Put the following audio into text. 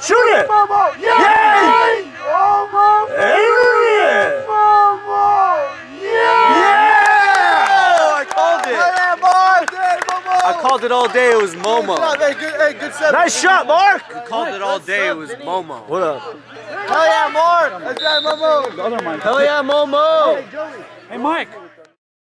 Shoot it. Mama. Yay. Yay. Mama. Amen. Mama. Yeah. Yeah. I called it. I called it all day. It was Momo. Hey, good, hey, good set. Nice shot, Mark. We called it all day. It was Momo. What up? Hell yeah, Mark. That's right, Momo. Hell yeah, Momo. Hey, Joey. Hey, Mike.